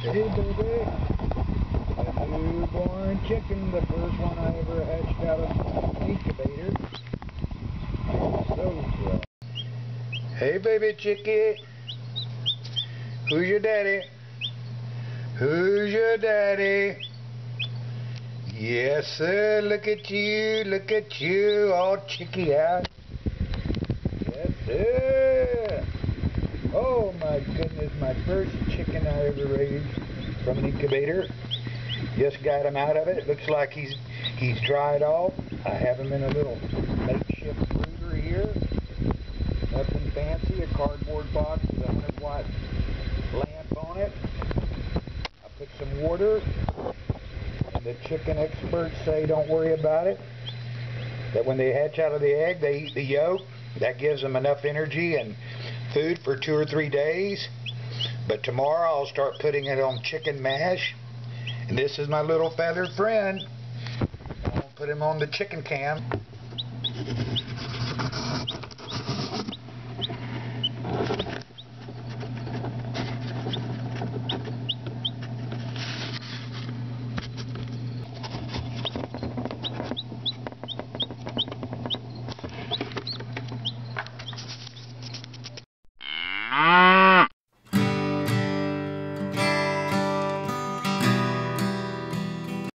Hey baby, a newborn chicken, the first one I ever hatched out of an incubator. So. Hey baby chickie, who's your daddy? Who's your daddy? Yes sir, look at you, look at you, all chickie out. Yes sir. My my first chicken I ever raised from an incubator. Just got him out of it. It. Looks like he's he's dried off. I have him in a little makeshift brooder here. Nothing fancy, a cardboard box with a 100 watt lamp on it. I put some water. And The chicken experts say don't worry about it. That when they hatch out of the egg, they eat the yolk. That gives them enough energy and food for two or three days. But tomorrow I'll start putting it on chicken mash. And this is my little feathered friend. I'll put him on the chicken cam.